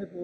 You have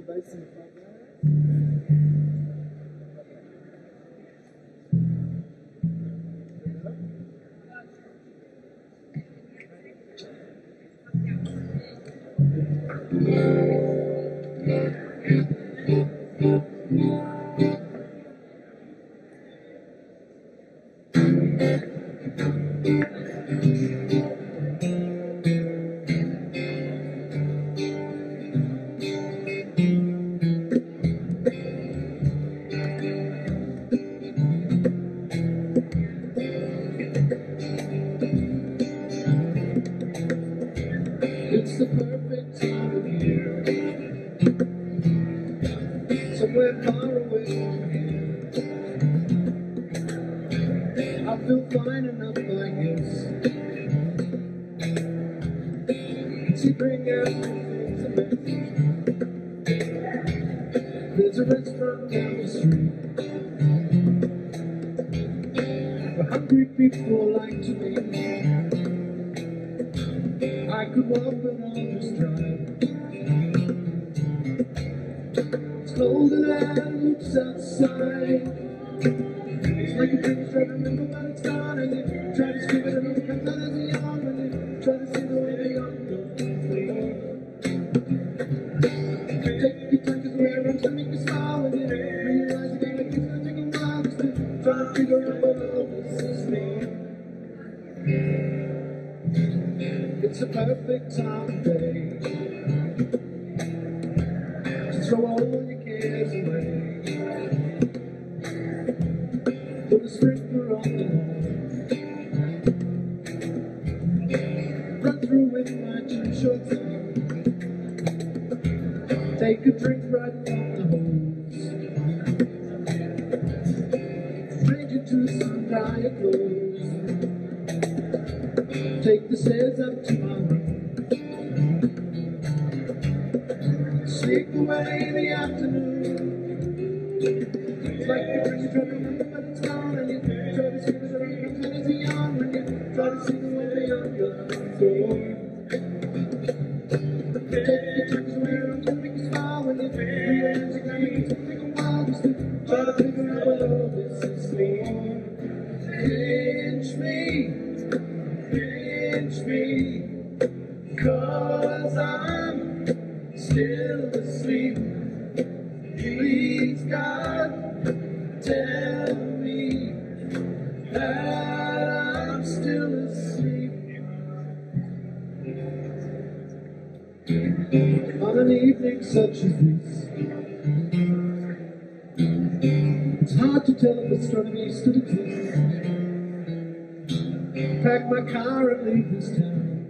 this time.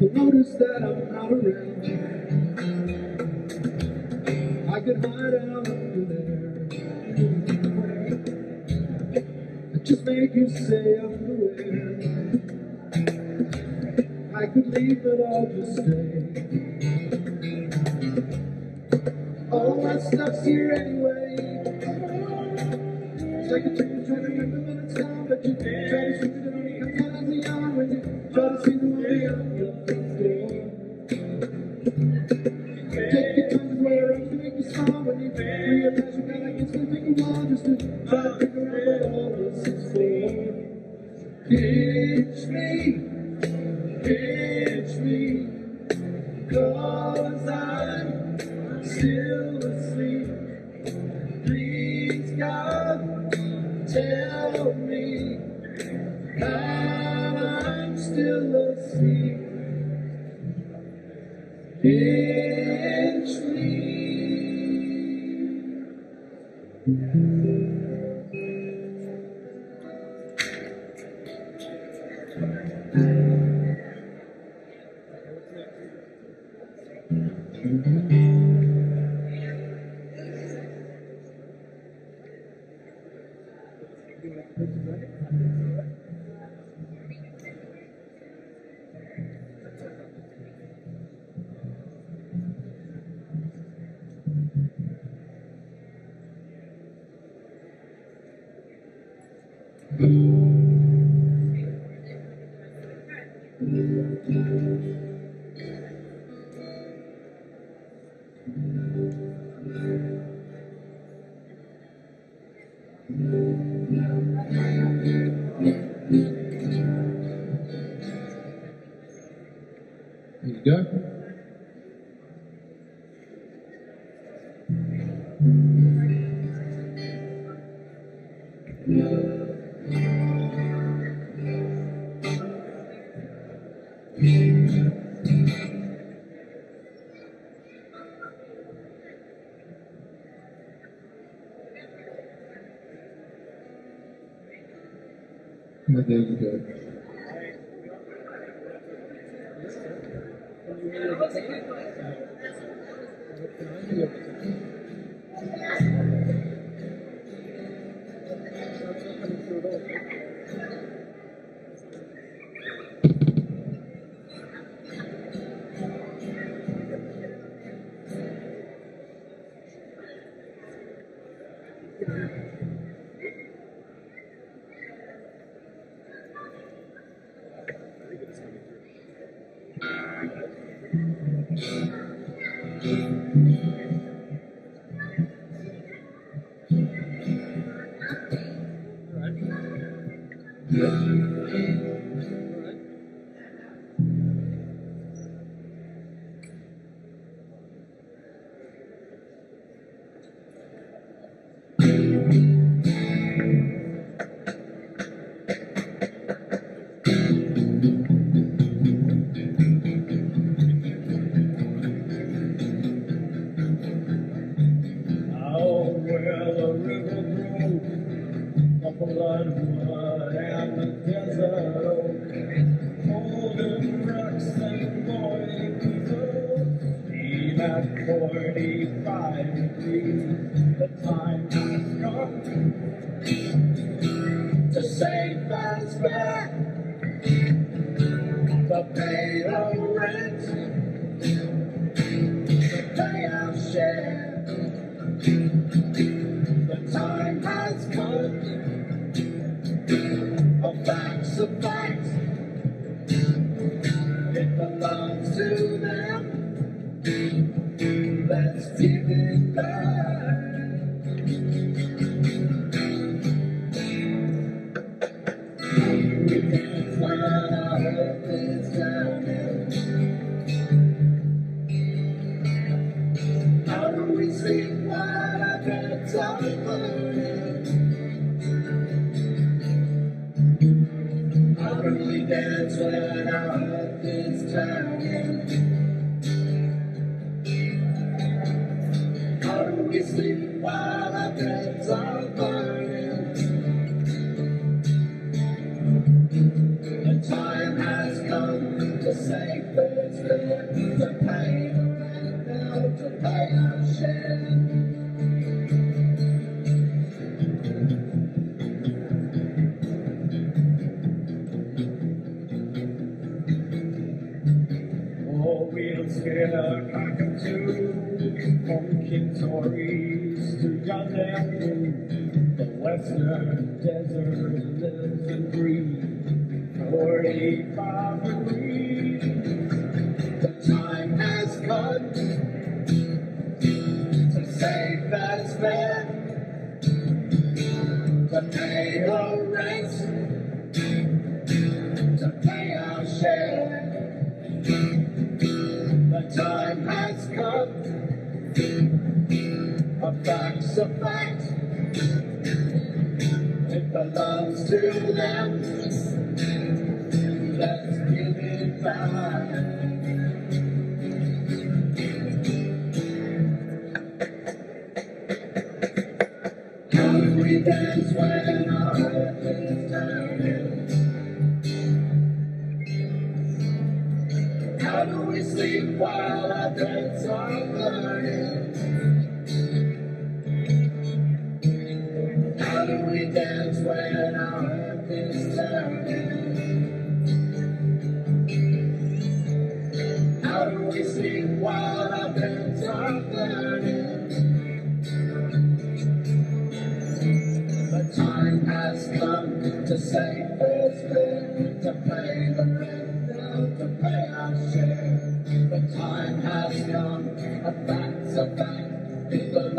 But notice that I'm not around. I could hide out under there. I just make you say I'm aware. I could leave, but I'll just stay.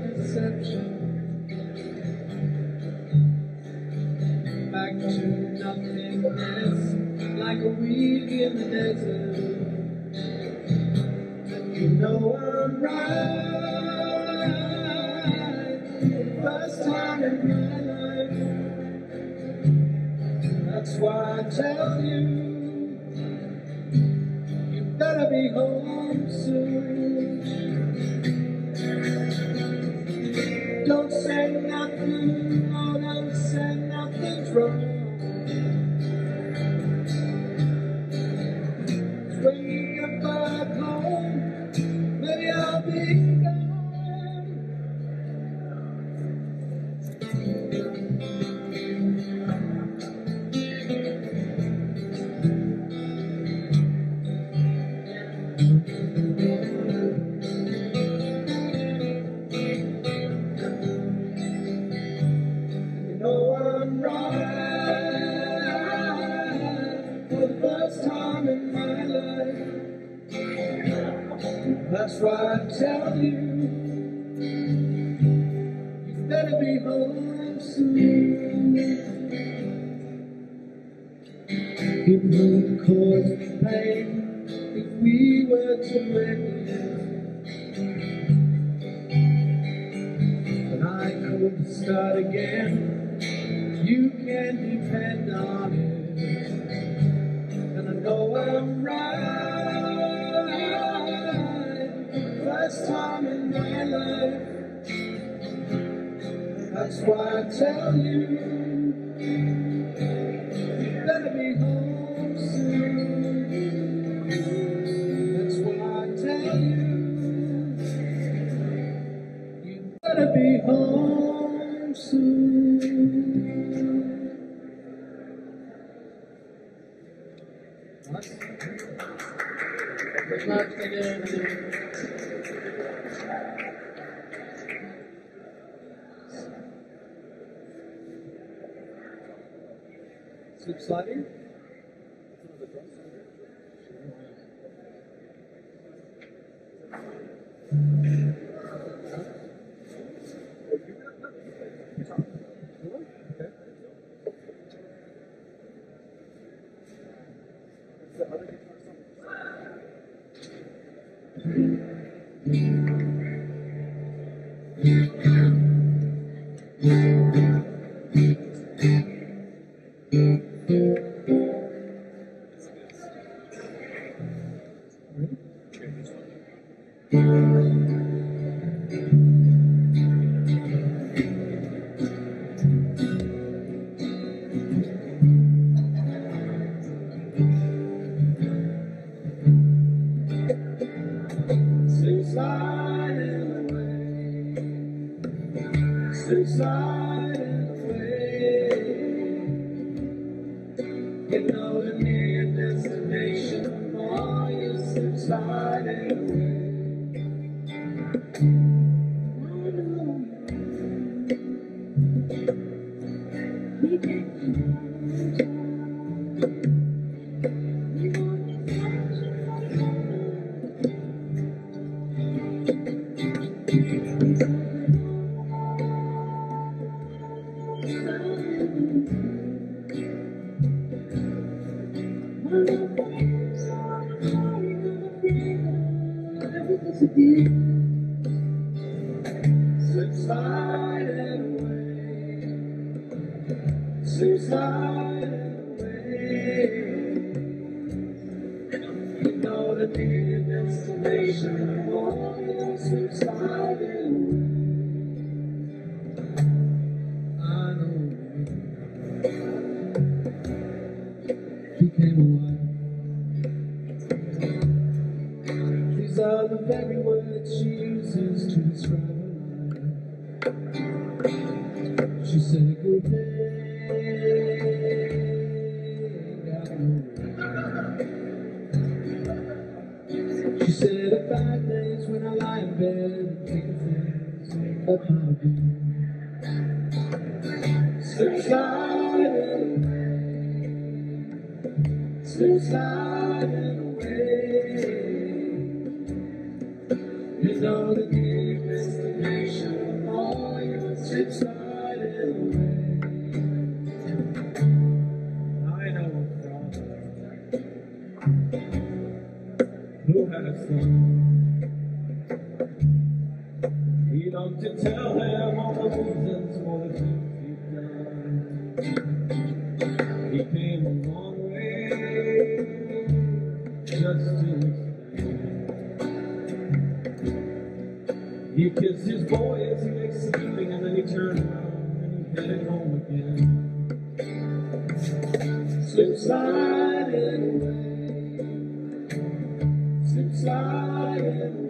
Back to nothingness, like a weed in the desert. subsiding, subsiding.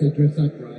to dress up right.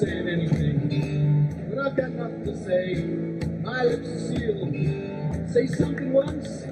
saying anything. but I've got nothing to say, my lips are sealed. Say something once.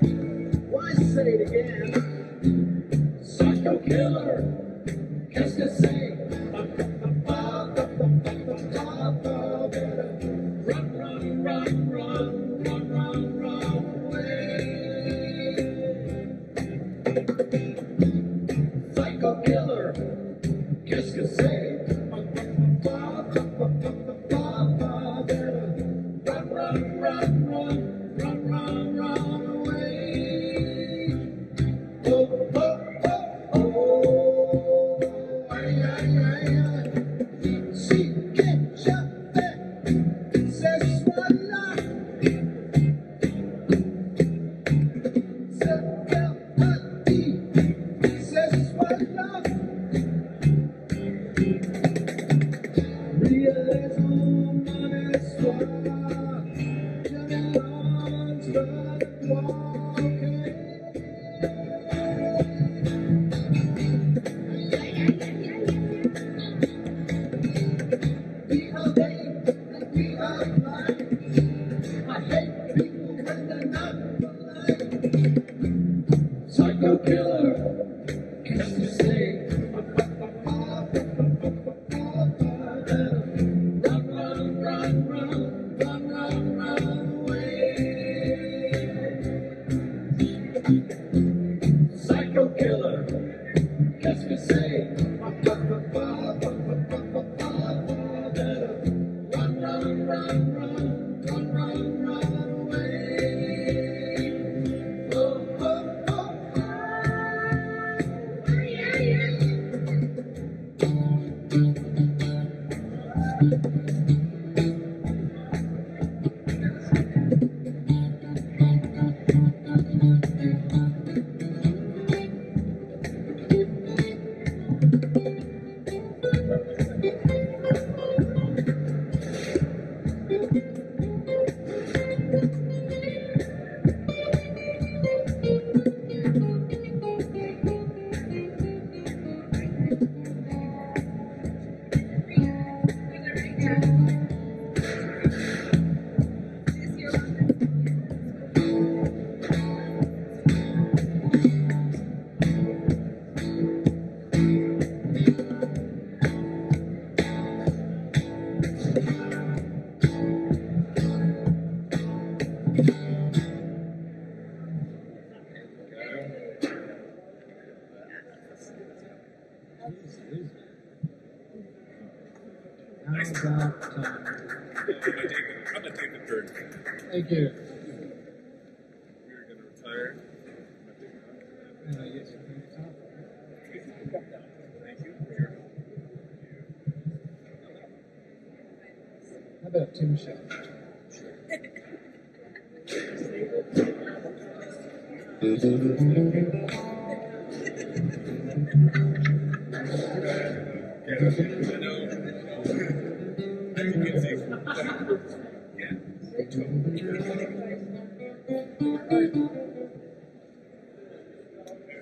Yeah.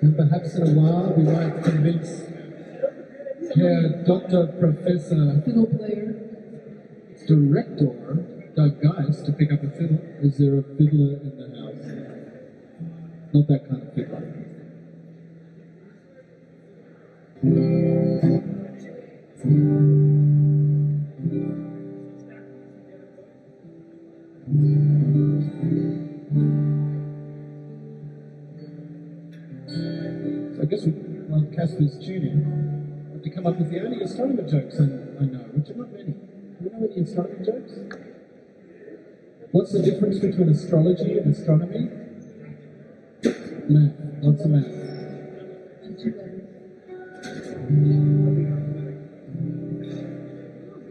And perhaps in a while we might convince Herr Dr. Professor Fiddle Player, Director Doug Geist to pick up a fiddle. Is there a fiddler in the house? Not that kind of fiddler. So I guess we, while Casper's tuning, have to come up with the only astronomer jokes I, I know, which are not many. You know any astronomer jokes? What's the difference between astrology and astronomy? Math. Lots of math.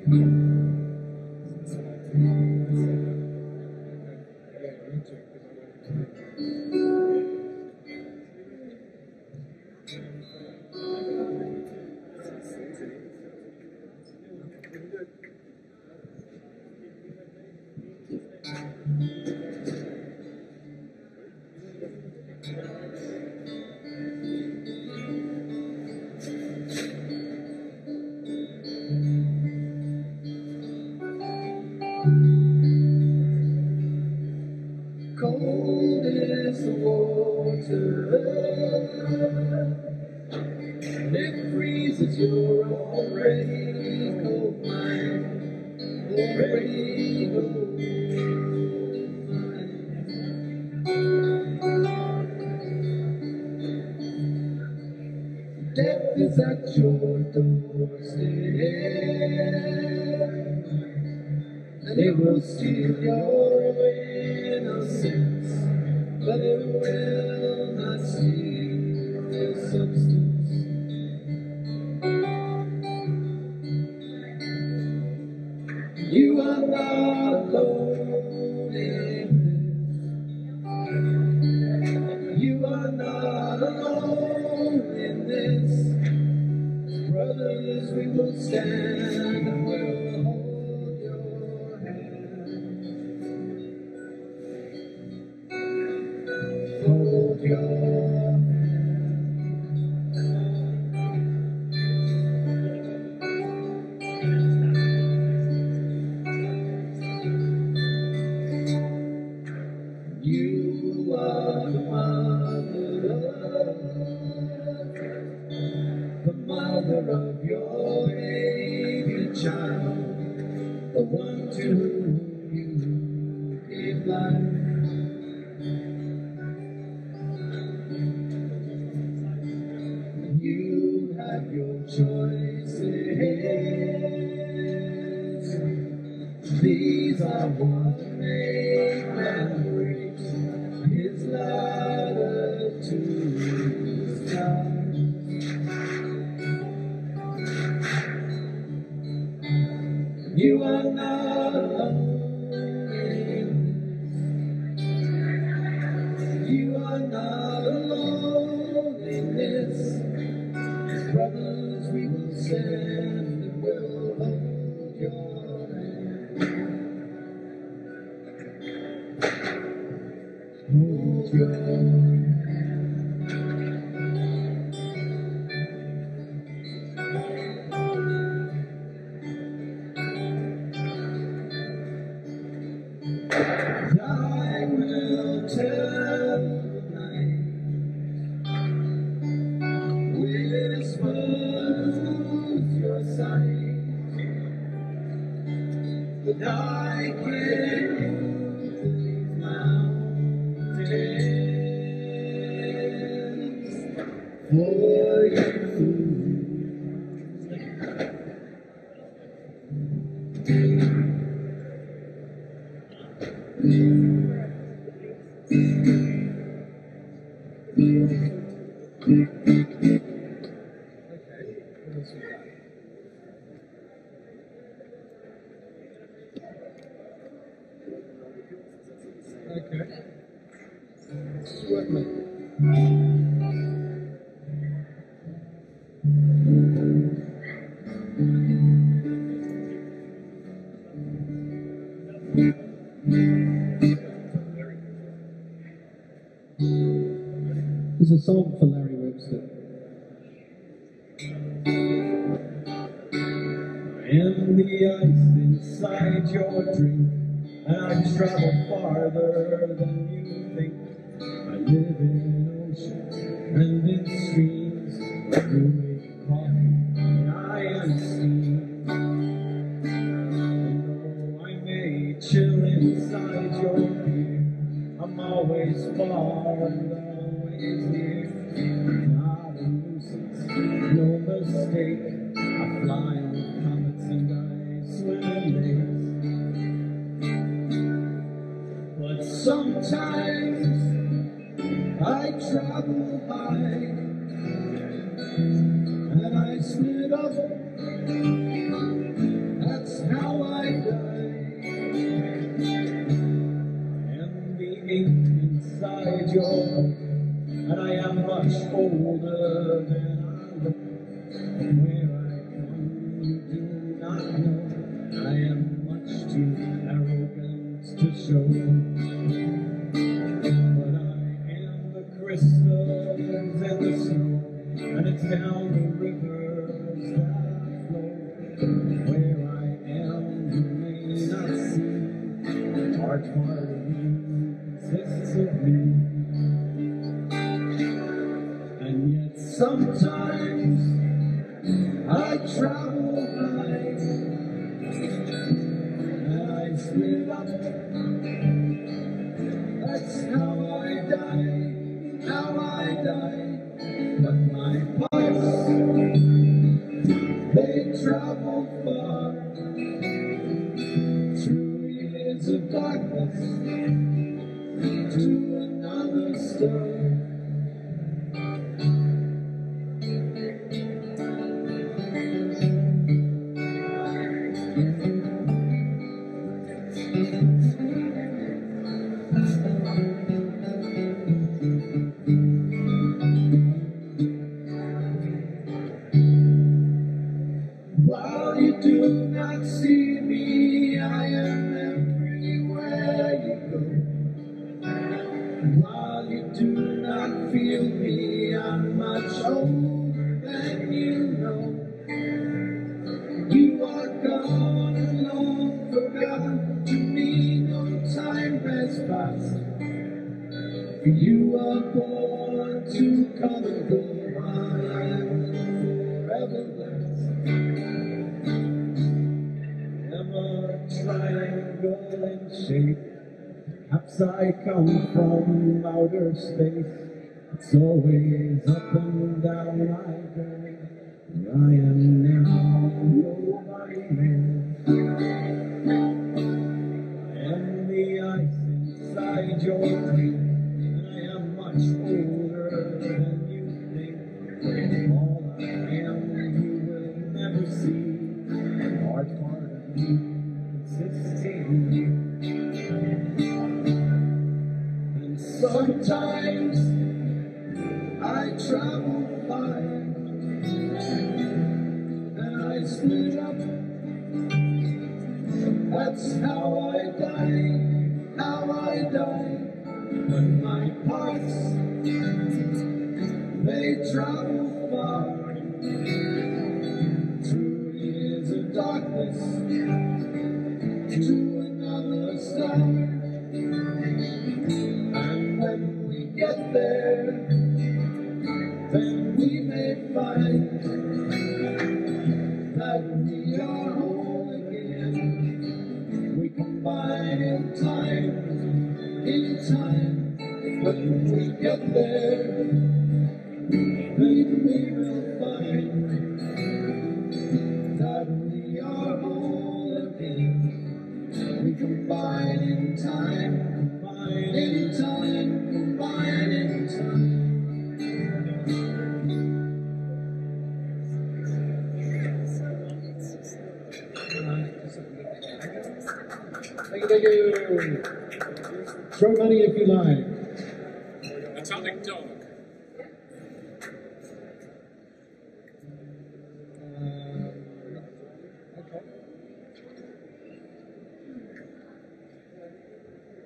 Cold feliz amor. Sometimes I travel by, and I split up. That's how I die. I come from outer space. It's always up and down I go. I am now, nobody. And the ice inside your dream, I am much older than you think.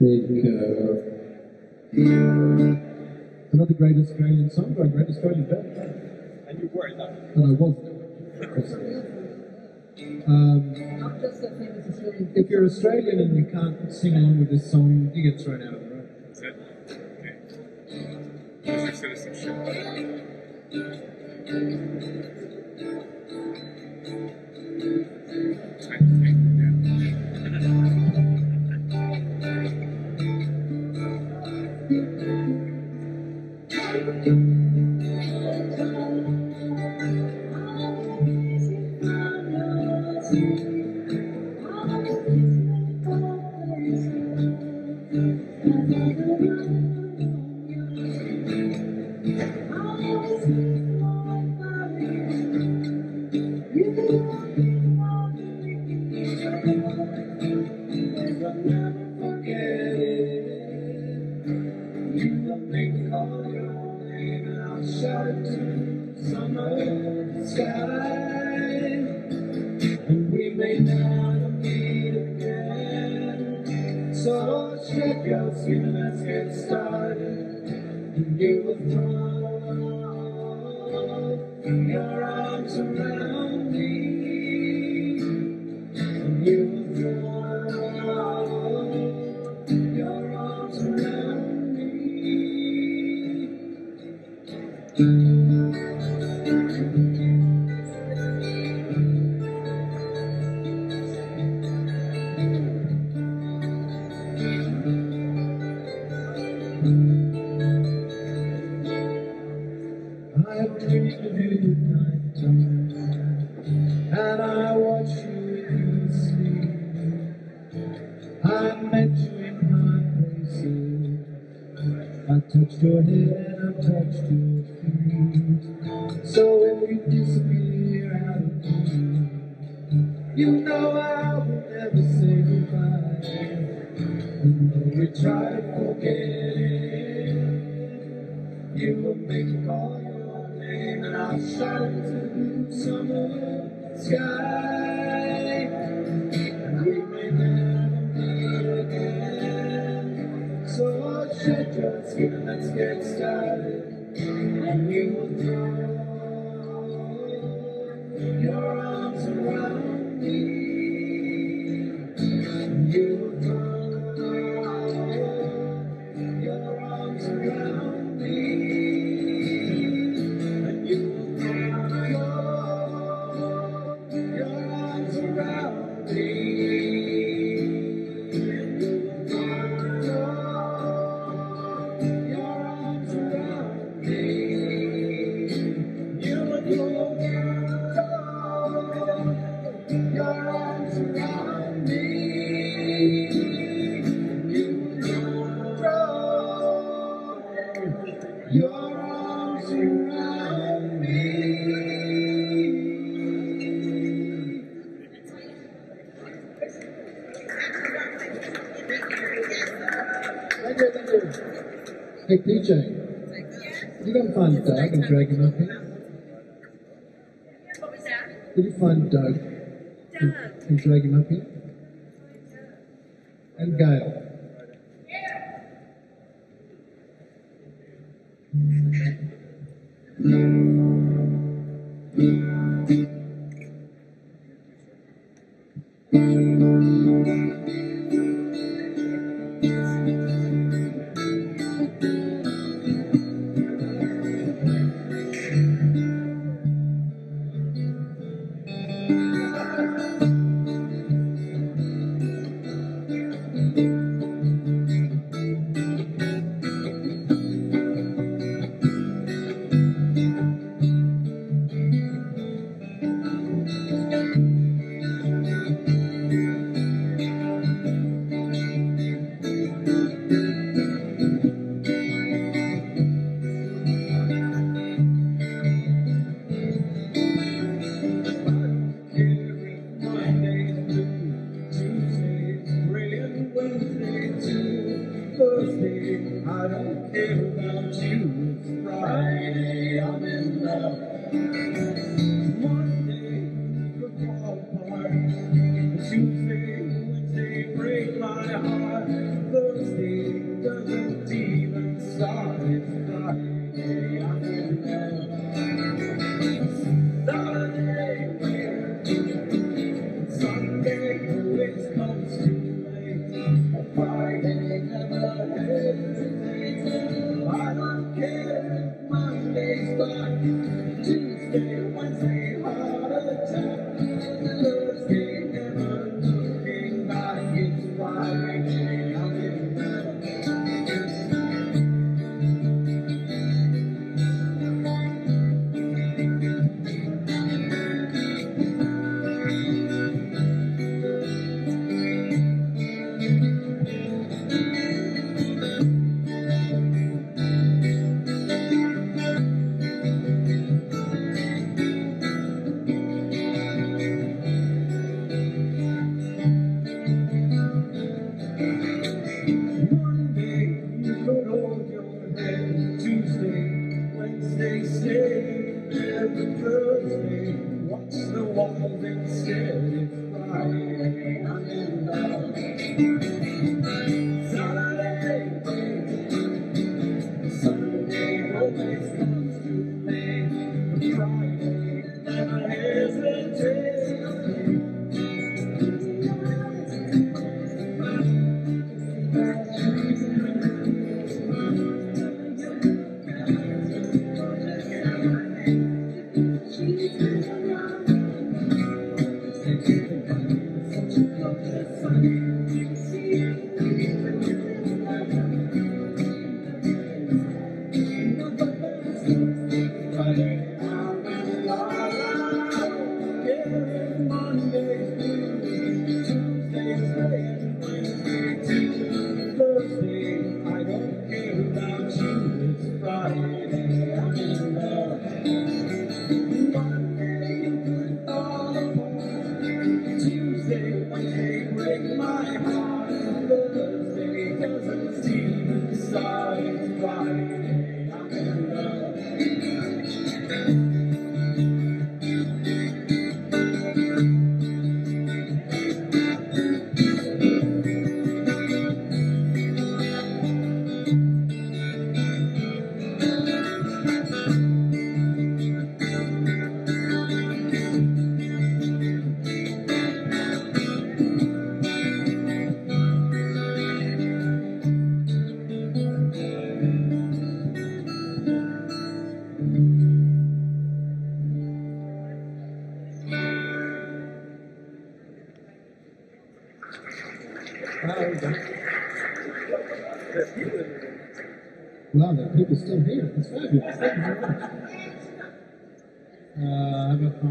big. Uh, another great Australian song by a great Australian band. And you were in? And I was. Um, Not. If you're Australian and you can't sing along with this song, you get thrown out of the room. Okay. Hey, PJ. You gonna eh? find Doug and drag him up here? What was that? Did you find Doug? Doug. And, eh? and drag him up here? And Gail. Yeah. Tuesday, Wednesday, stay every Thursday. Watch the wild instead. Friday, I'm in love. Uh, How about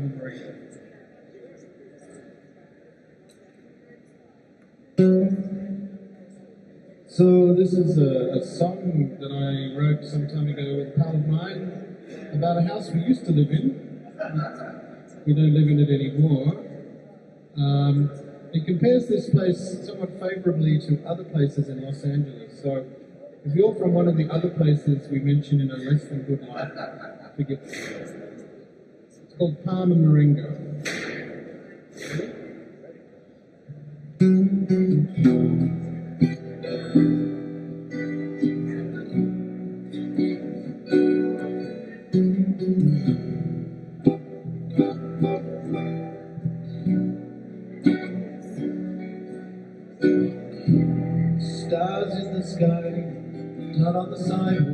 So this is a, a, song that I wrote some time ago with a pal of mine about a house we used to live in. We don't live in it anymore. Um, it compares this place somewhat favorably to other places in Los Angeles. So if you're from one of the other places we mentioned in a less than good light, forget called Palm and Moringa. Stars in the sky, not on the sidewalk.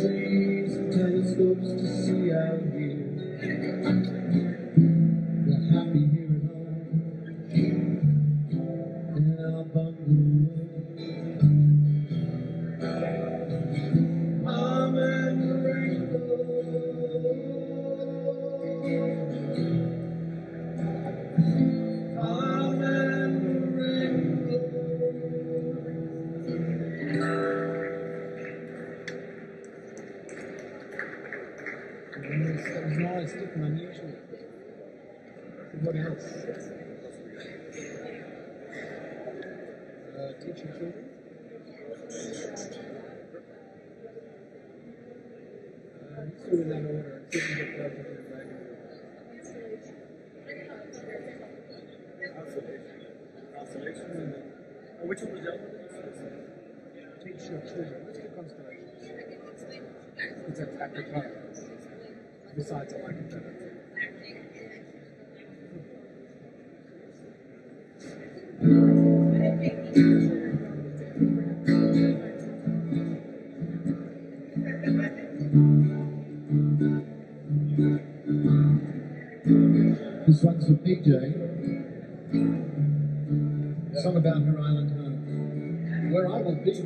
trees and telescopes to see out here.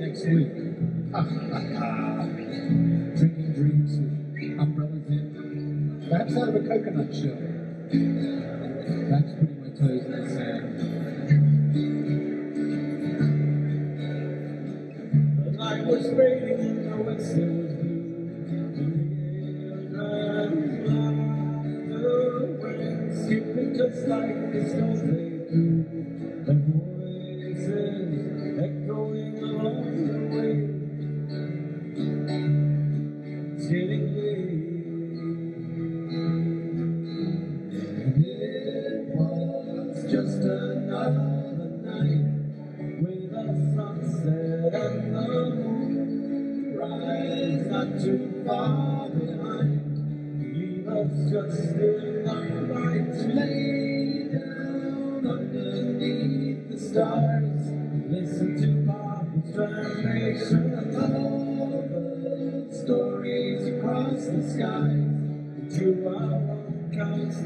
next week. Drinking dreams of umbrellas thin, perhaps out of a coconut shell.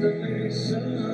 information.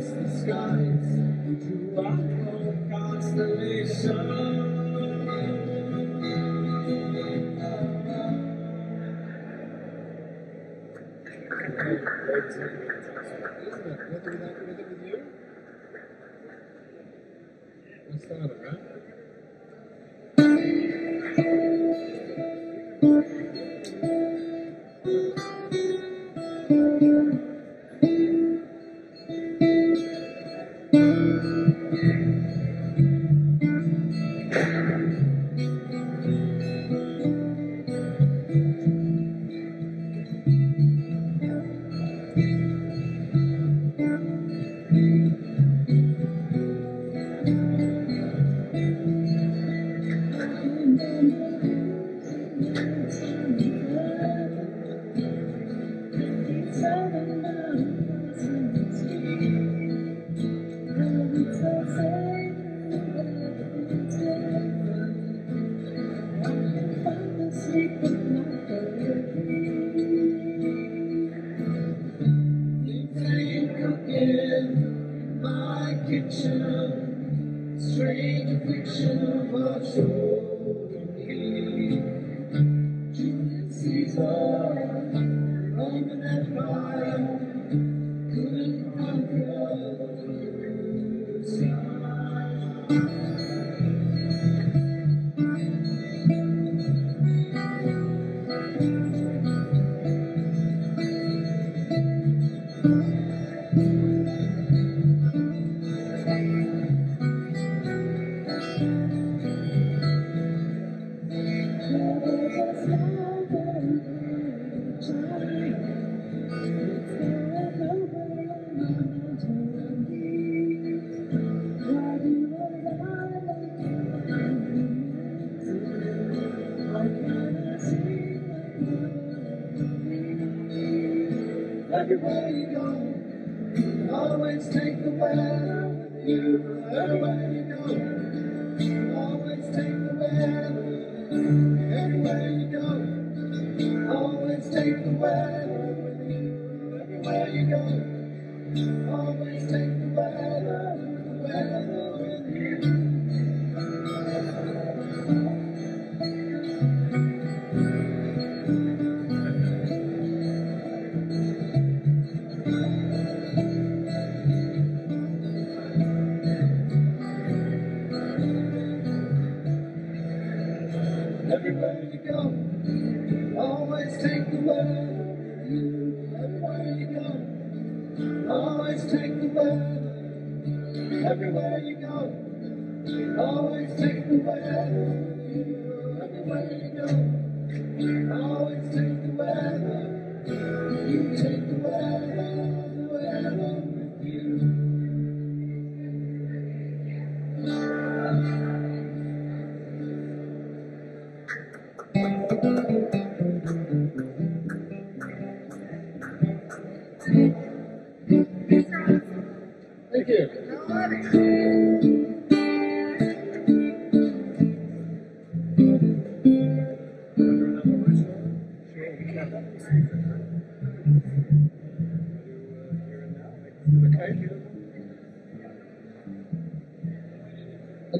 against the skies into our own constellation. What's that? in my kitchen. Strange fiction, but soul.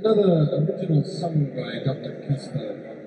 another original song by Dr. Kessler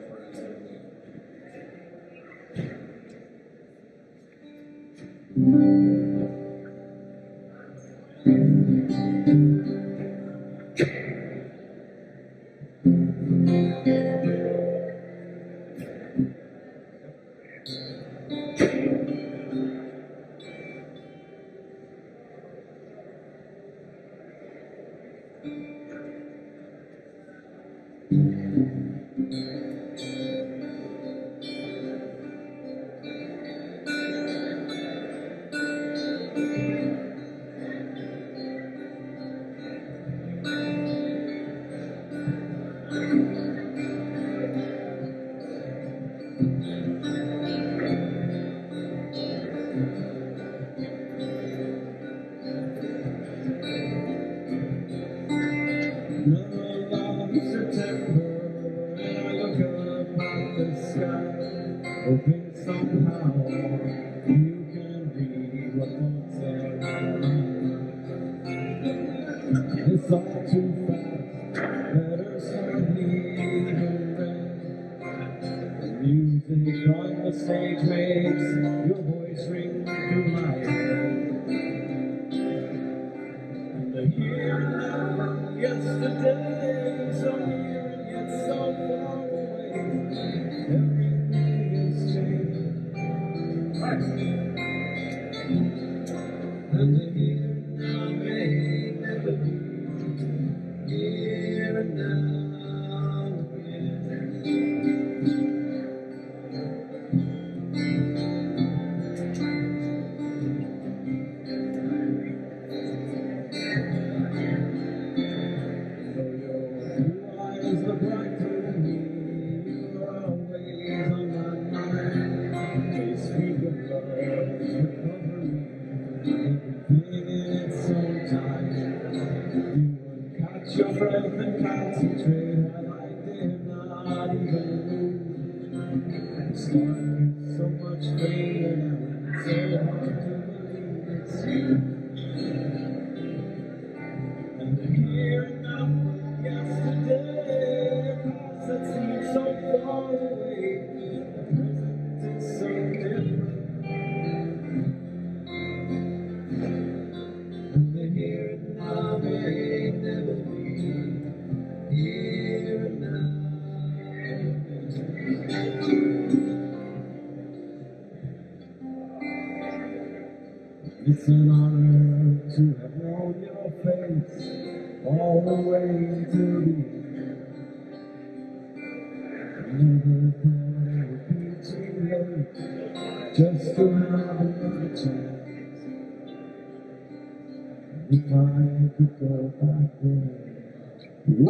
What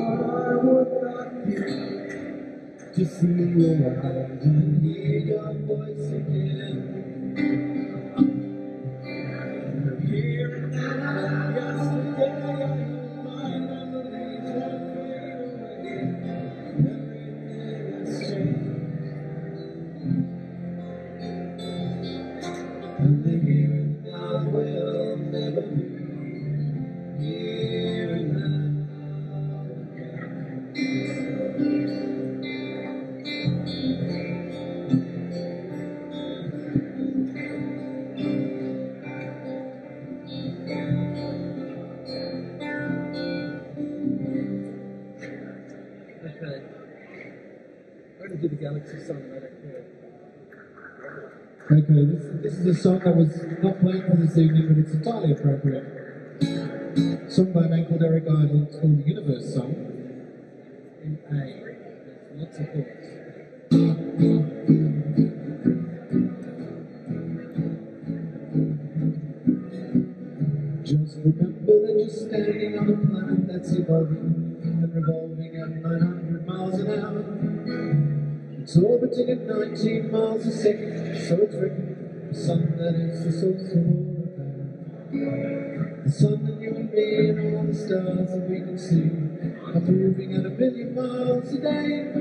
I would not give to see your eyes and hear your voice again. this, this is a song that was not planned for this evening, but it's entirely appropriate. Sung by a man called Eric Idle, it's called the Universe Song. In A. Lots of chords. Just remember that you're standing on a planet that's evolving and revolving at 900 miles an hour. Orbiting at 19 miles a second, so it's reckoned the sun that is the source of all the power. The sun and you and me and all the stars that we can see are moving at a million miles a day.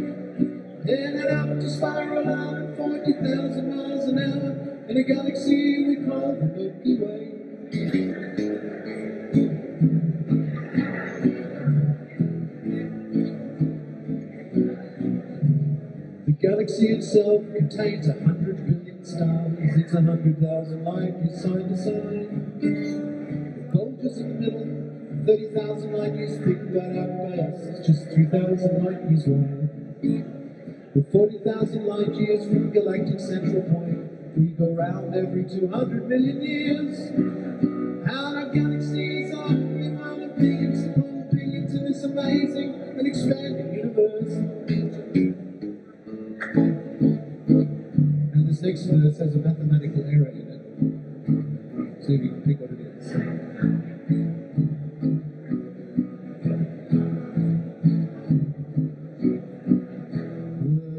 Headed up to spiral out at 40,000 miles an hour in a galaxy we call the Milky Way. Galaxy itself contains a hundred billion stars. It's a hundred thousand light years side to side. Bulges in the middle, thirty thousand light years thick, but our base is just three thousand light years wide. We're forty thousand light years from the galactic central point. We go round every two hundred million years. And our galaxy is on the amount of billions upon billions in this amazing and expanding This next has a mathematical error in it. See if you can pick what it is.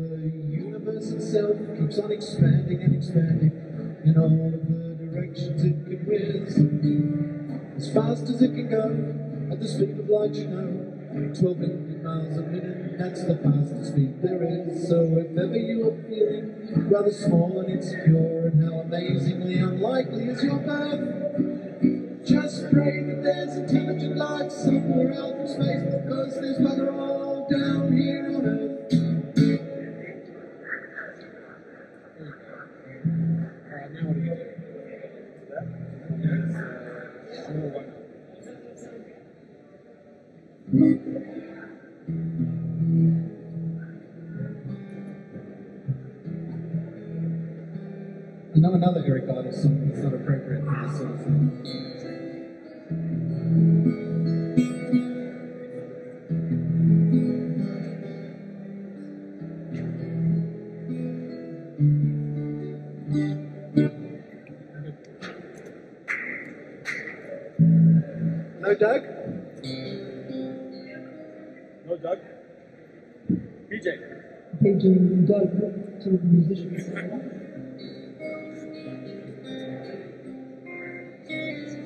The universe itself keeps on expanding and expanding in all of the directions it can whiz. As fast as it can go, at the speed of light, you know. 12 million miles a minute, that's the fastest speed there is. So if ever rather small and insecure, and how amazingly unlikely is your birth, just pray that there's intelligent life somewhere out in space, because there's bugger all down here on Earth. Know another Eric Idle song that's not appropriate for this sort of thing. No, Doug? No, Doug? PJ. Painting Doug to musicians.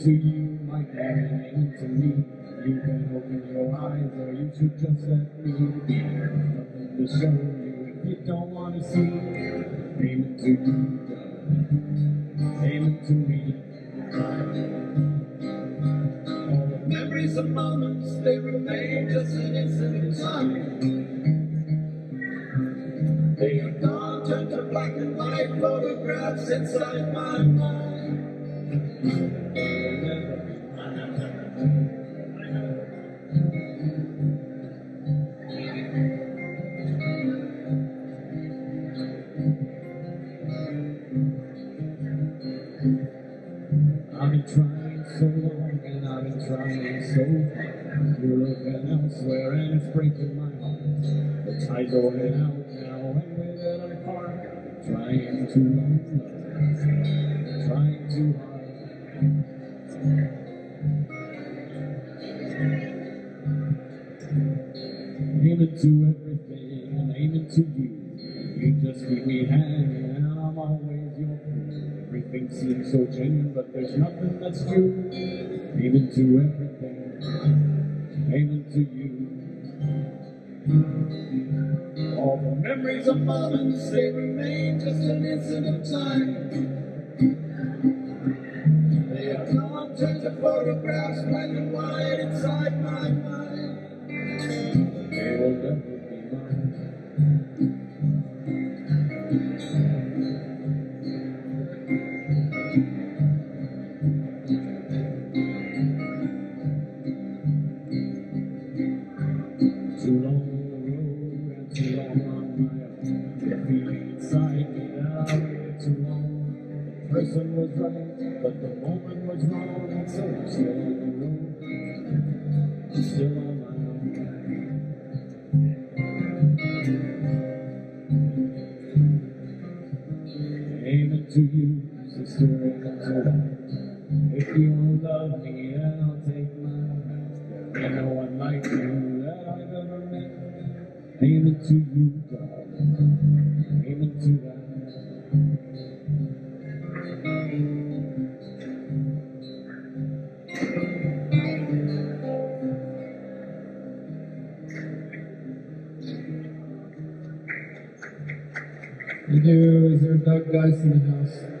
to you, my darling, to me. You can open your eyes, or you should just let me be. Nothing to show you if you don't want to see. Amen to you, darling. Amen to me. All the memories of moments, they remain just an instant in time. They are gone, turned to black and white photographs inside my mind. Tide's going out now and with it I'm part. Trying love. trying too hard. Aiming to everything and aiming to you. You just keep me hanging and I'm always your. Everything seems so genuine, but there's nothing that's true. Aiming to everything, aiming to you. All the memories of mom and the state remain just an instant of time. They are contents of photographs, black and white, inside my mind. They will never to you, sister. to remember. If you love me, I'll take my hand. And no one like you that I've ever met. Name it to you. And there is there dark guys in the house?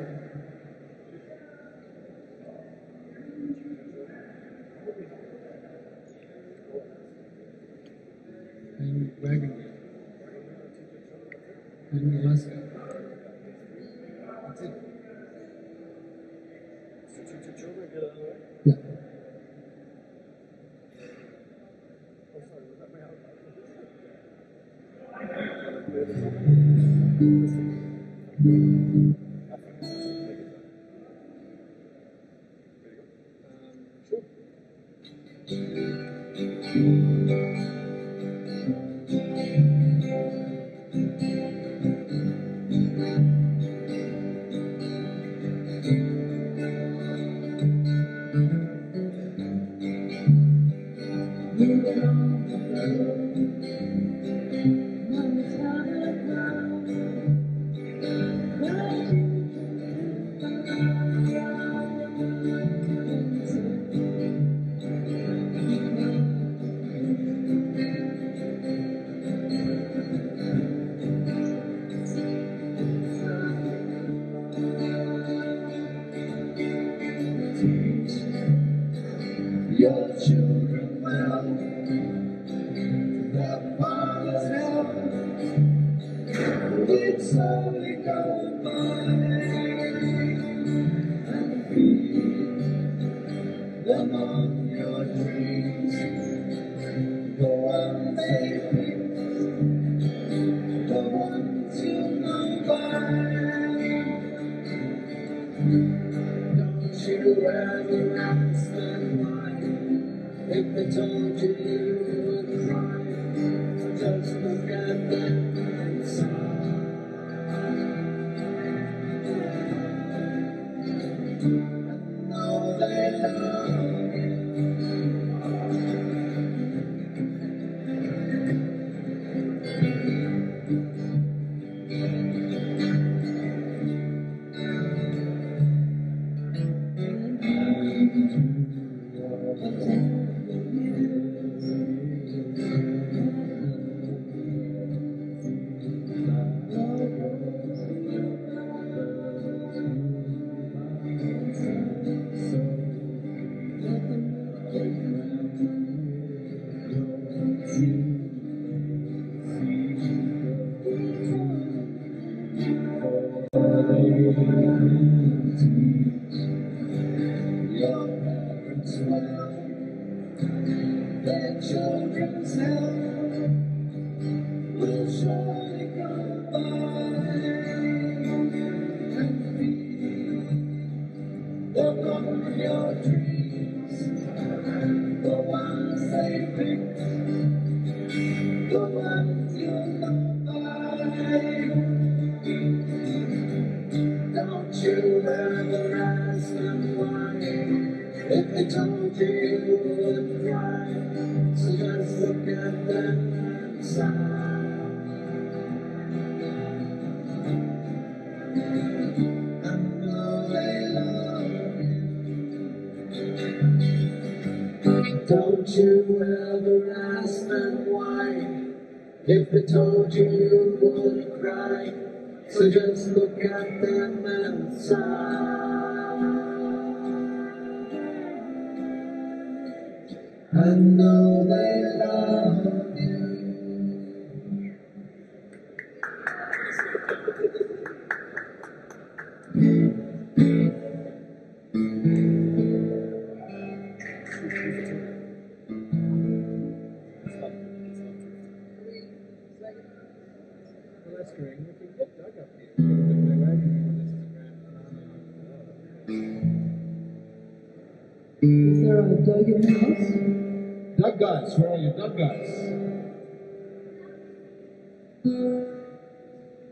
There Doug house? Doug Guys, where are you? Doug Guys.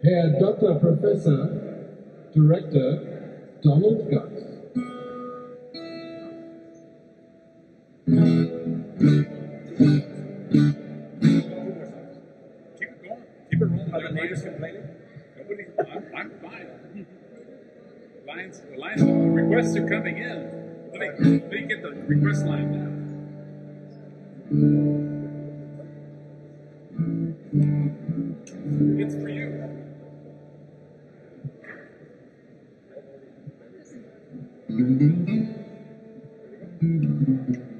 Herr Dr. Professor, Director Donald Guys. Keep it going. Keep it rolling. Are the neighbors complaining? Nobody, I'm, I'm fine. Lines, the lines, requests are coming in. Me, let get the request line now. It's for you.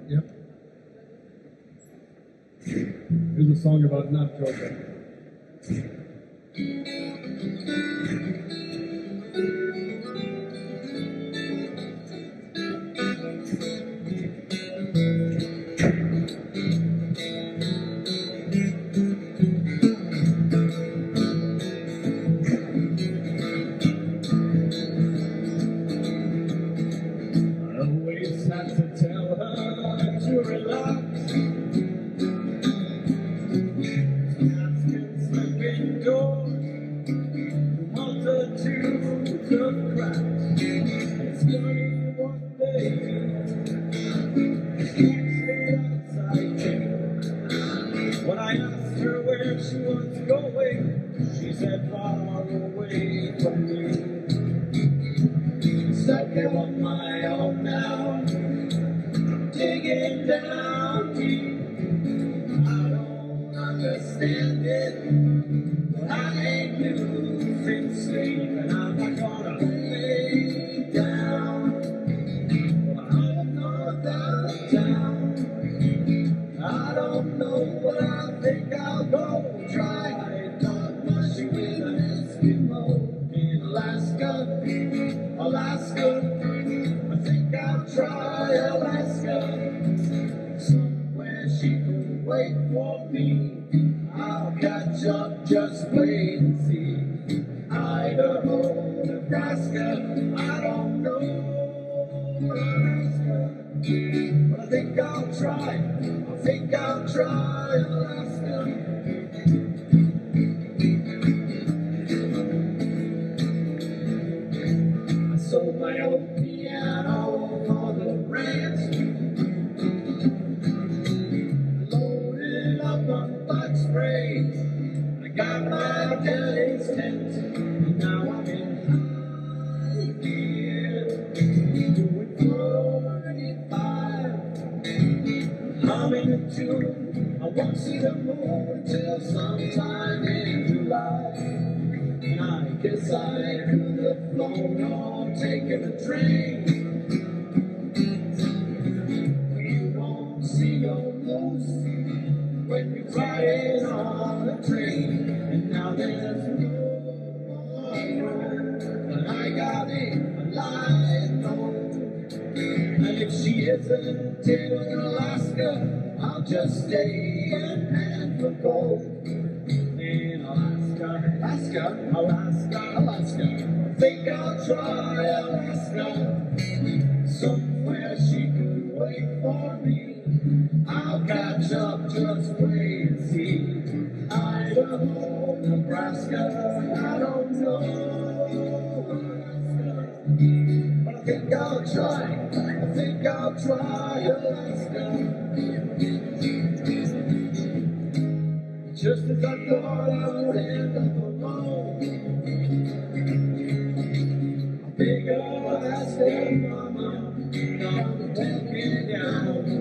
Yep. Here's a song about not Georgia. I don't know. But I think I'll try, And now there's no more but I got it alive. And if she isn't in Alaska, I'll just stay and pan for gold. In Alaska, Alaska, Alaska, Alaska. Think I'll try Alaska. Somewhere she can wait for me. I'll catch up, just. Nebraska, I don't know. But I think I'll try, I think I'll try Alaska. Just as I thought I would end up alone. A bigger Alaska mama, now walking down the road.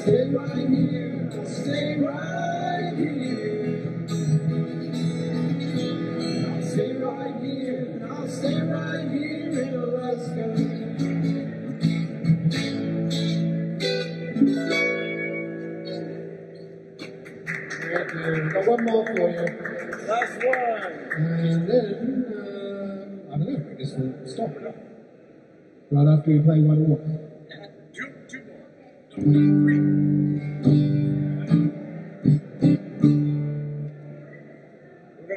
Stay right here, stay right here. I'll stay right here, I'll stay right here in Alaska. Thank you. One more for you. Last one. And then, uh, I don't know, I guess we'll stop. Right after we play one more. We're going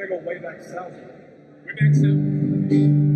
to go way back south. Way back south.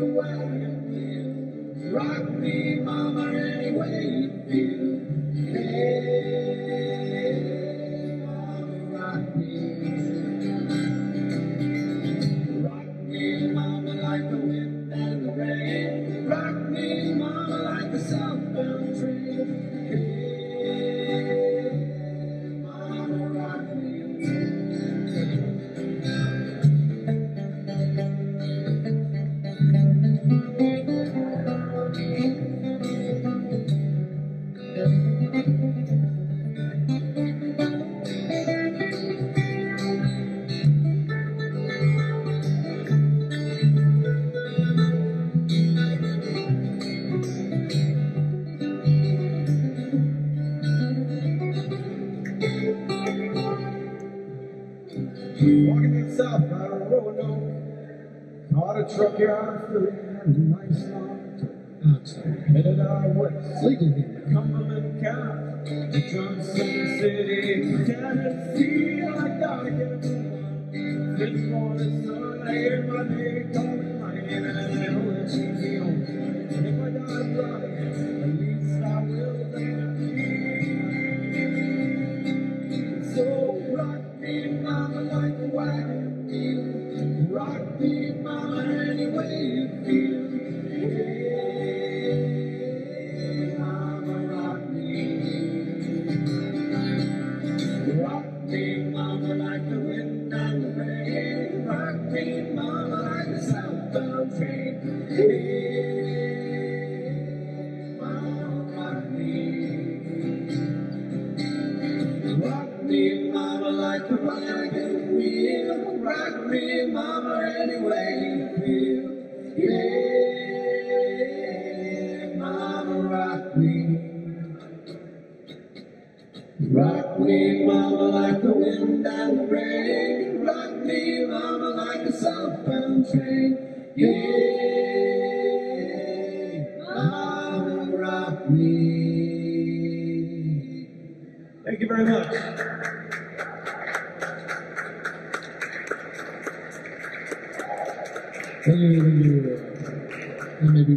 the way you feel. Rock me maybe